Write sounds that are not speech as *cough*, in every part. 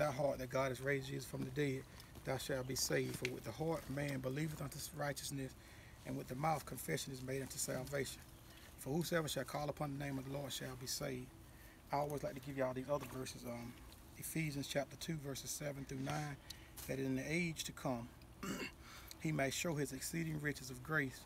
in thy heart that God has raised Jesus from the dead, thou shalt be saved. For with the heart man believeth unto righteousness, and with the mouth confession is made unto salvation. For whosoever shall call upon the name of the Lord shall be saved. I always like to give y'all these other verses. Um, Ephesians chapter 2, verses 7 through 9, that in the age to come *clears throat* he may show his exceeding riches of grace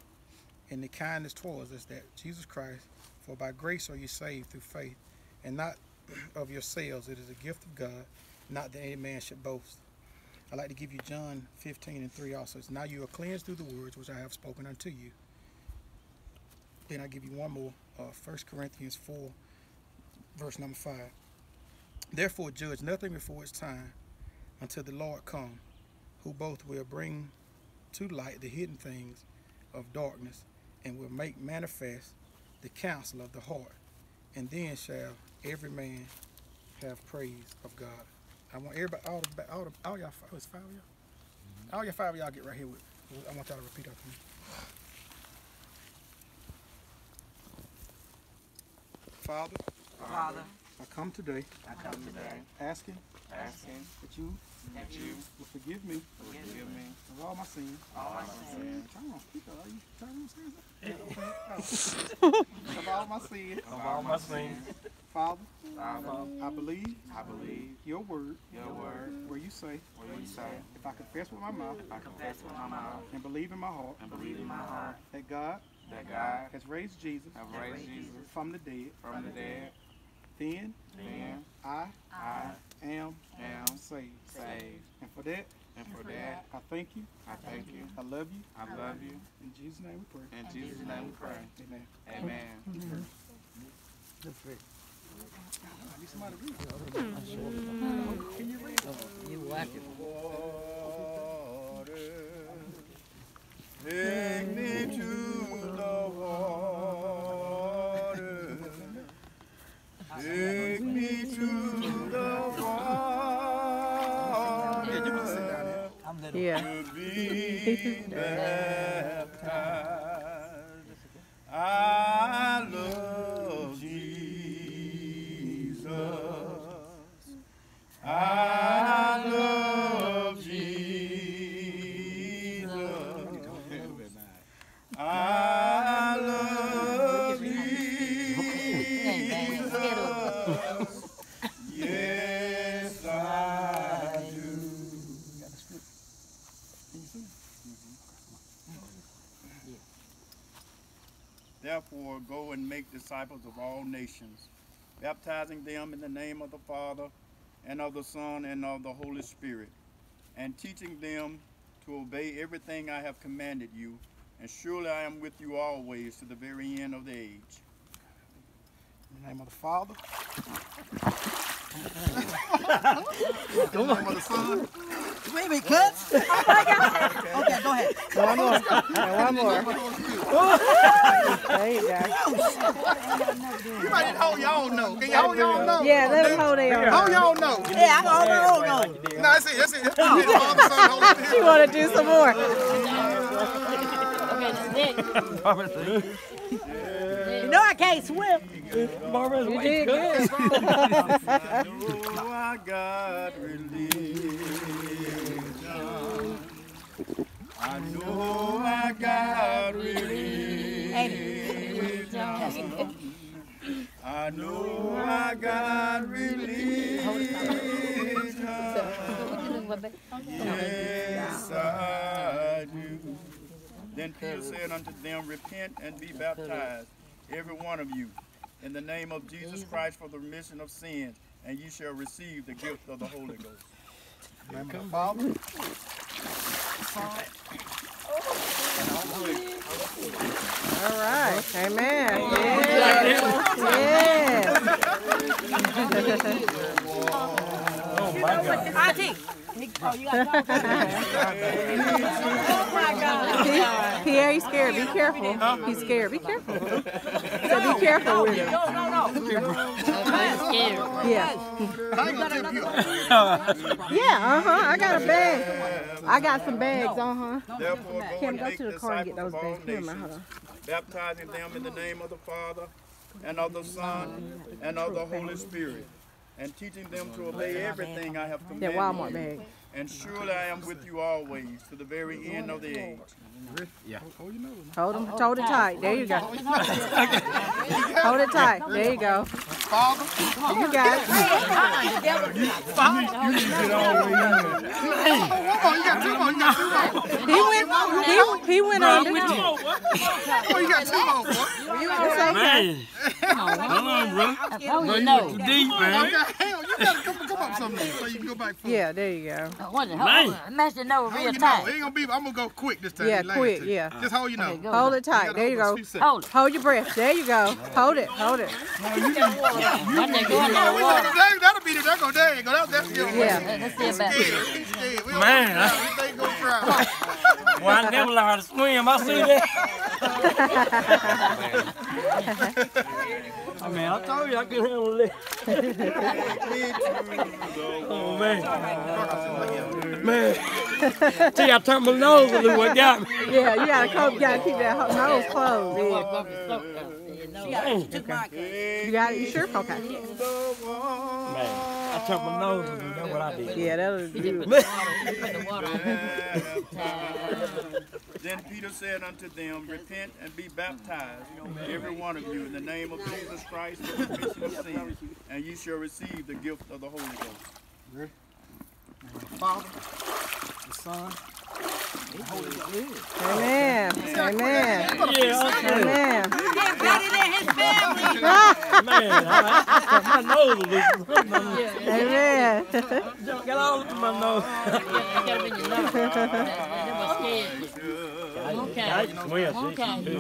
and the kindness towards us that Jesus Christ, for by grace are you saved through faith, and not *clears throat* of yourselves. It is a gift of God, not that any man should boast. I like to give you John 15 and 3 also. It's now you are cleansed through the words which I have spoken unto you. Then I give you one more, uh, 1 Corinthians 4, verse number 5. Therefore judge nothing before its time until the Lord come, who both will bring to light the hidden things of darkness and will make manifest the counsel of the heart. And then shall every man have praise of God. I want everybody, all, the, all, the, all y'all, oh, it's five of y'all? Mm-hmm. All y'all five of y'all get right here with, I want y'all to repeat after me. Father, Father, I come today I come today asking asking that you that you will forgive me forgive me of all my sins. all my sins, Turn on speaker. Are you turning on speaker? *laughs* Of all my sins. of all my sins. Father, Father, I believe I believe your word your word where you say, where you say, if I confess with my mouth I confess with my mouth and believe in my heart and believe in my heart that God that God has raised Jesus have raised Jesus from the dead, from the dead, then then I I am am saved. saved. And for that, And for that, I thank you. I thank you. I love you. I love you. In Jesus' name we pray. In Jesus' name we pray. Amen. Amen. I need somebody to read. Can you read? Take me to the water. Take me to the water. Yeah, Therefore, go and make disciples of all nations, baptizing them in the name of the Father, and of the Son, and of the Holy Spirit, and teaching them to obey everything I have commanded you. And surely I am with you always to the very end of the age. In the name of the Father. In the name of the Son. Wait a minute, cuts. Okay, go ahead. *laughs* One more. Yeah, one more. There you go. You might need to hold y'all know. Can you hold y'all know? Yeah, let them hold their own. Hold y'all know. Yeah, I'm on my own though. No, that's it. That's it. That's it. The Father, Son, Holy Spirit. She want to do some more. Okay, that's Nick. You know I can't swim. You did good. *laughs* I know I got religion. I know I got religion. Yes, I do. Then Peter said unto them, Repent and be baptized, every one of you, in the name of Jesus Christ for the remission of sins, and you shall receive the gift of the Holy Ghost. In the name of the Father. All right. Amen. Yeah. *laughs* Yes. Yes. Auntie. Oh, you got *laughs* Oh my God. Pierre, he's scared. Be careful. He's scared. Be careful. *laughs* So be careful with him. No, no, no. Yeah. I ain't gonna tip you. Yeah, uh-huh. I got a bag. I got some bags, uh-huh. Kim, go to the car and get those bags. Here, my, hold on. baptizing them in the name of the Father, and of the Son, and of the Holy Spirit, and teaching them to obey everything I have commanded Walmart you. bag. And surely I am with you always to the very end of the age. Oh, you know. Hold them, oh, hold it tight. There you go. Hold it tight. There you go. Father, You got it. oh, one more. You got two more. You got two more. He went. He, he went on. Oh, you got two more, boy. It's okay. Man, hold on, bro. Oh, Bro, you you know. went too deep, man. Okay, hang on. You gotta come, come up something so you can go back. forward. Yeah, there you go. What the Man. hell? Match the nose real your nose. tight. It ain't gonna be. I'm gonna go quick this time. Yeah, quick, to yeah. Just hold your nose. Okay. Hold it tight. There you go. Hold. Hold your breath. There you go. Hold it. Hold it. That nigga going Yeah, there. we What? gonna, that, that'll be the, that go there you go. That, that's good. Yeah. Let's see about Scared. it. He's scared. We don't Man, want to. We think go try. Well, I never learned how to swim. I see that. *laughs* Oh, I mean, I told you I could handle it. *laughs* oh, man. Man. See, I turned my nose a little what got me. Yeah, you gotta cope. You gotta keep that nose closed. Yeah. Hey, You got it. You sure? Okay. Man, I turned my nose a little. That's what I did. Yeah, that'll do. *laughs* Then Peter said unto them, Repent and be baptized, every one of you, in the name of Jesus Christ for the remission of sins, and ye shall receive the gift of the Holy Ghost. Father, the Son, Amen. Amen. Yeah, Amen. *laughs* man, I, I my nose a little. Amen. Got all up in my nose. *laughs* Okay. I can swim, see. Okay. Under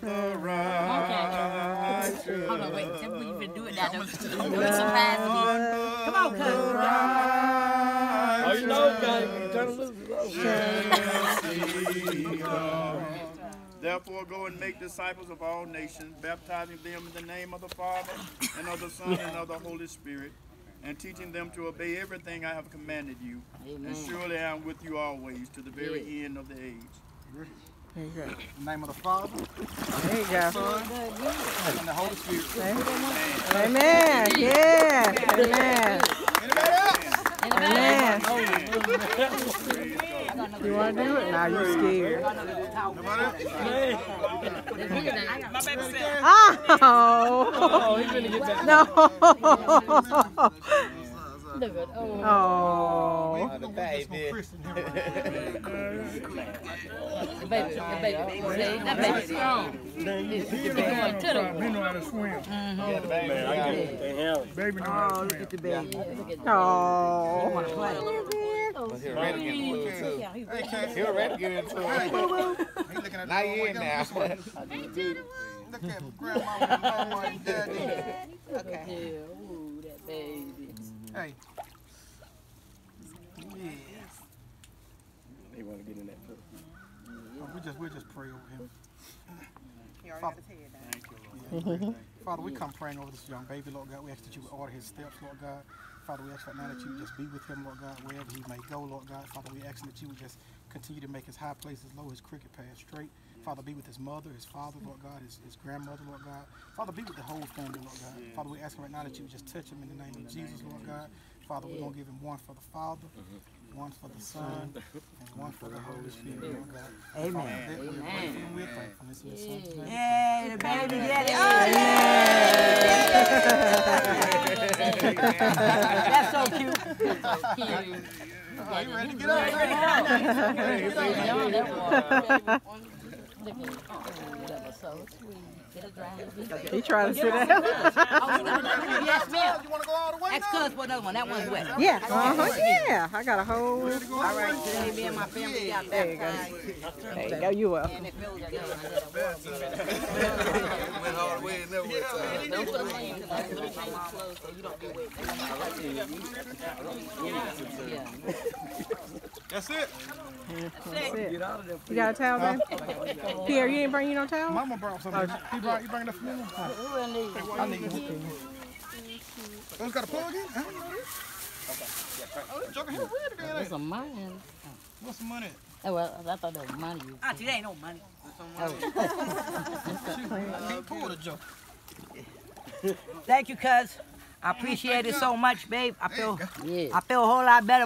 the rise, Hold on, wait. Tell me when you finna do it now. Don't, don't do it surprise me. Come on, cuz. Oh, you know, guys, turn it loose. Therefore, go and make disciples of all nations, baptizing them in the name of the Father, and of the Son, and of the Holy Spirit, and teaching them to obey everything I have commanded you. And surely I am with you always to the very end of the age. There you go. in the name of the Father, There you go. Son, and the Holy Spirit. Amen. Yeah. Amen. Anybody else? Amen. You want to do it? Now you're scared. Nobody else? Oh. Oh, he's gonna get back. No. Look at, oh. Oh. The baby. Christian here. The baby, the baby, see, that baby strong. He's going to the He know how to swim. Man, I get the hell. Baby know how Oh, to look swim. at the baby. Oh. Hey, Cass. He ready to get into it. He looking at Not yet now. *laughs* Look at grandma and mama and daddy. Yeah, ooh, that baby. Hey. Yeah. He want to get in that too. Oh, we just we just pray over him. Father, Yeah. *laughs* Father, we come praying over this young baby, Lord God. We ask that you would order his steps, Lord God. Father, we ask right now that you would just be with him, Lord God, wherever he may go, Lord God. Father, we ask that you would just continue to make his high places low, his cricket path straight. Father, be with his mother, his father, Lord God, his, his grandmother, Lord God. Father, be with the whole family, Lord God. Father, we ask right now that you would just touch him in the name of Jesus, Lord God. Father, we're going to give him one for the Father, one for the Son, *laughs* and one for the Holy Spirit, Lord God. Amen. Father, we're grateful and we're thankful. This in the Yay, the baby daddy. Oh, yeah. *laughs* That's so cute. Cute. Are you ready to get up? Young, that was. Look at it. Oh, that was so sweet. Get a drive. He trying to sit down. Yes, ma'am. You want to go all the way Ask cuz for another one. That one's wet. Yeah. Uh-huh. Yeah. I got a whole. All right, so me and my family got There you go. There you go. You up. And it feels like that. Don't put a lane because I put a lane so you don't get wet. *laughs* Yeah. That's it. That's it. You got a towel, baby? Pierre, you ain't bring you no towel? Mama brought something. Oh, you brought you bringing that for me? Who in? I need it. Those got a plug in? I don't know this. Oh, Joker, he ready to get There's it. some money. What's the money? Oh, well, I thought that was money. Ah, you Auntie, there ain't no money. Oh. I *laughs* can't pull the joke. Thank you, cuz. I appreciate it so much, babe. I feel Yeah. I feel a whole lot better.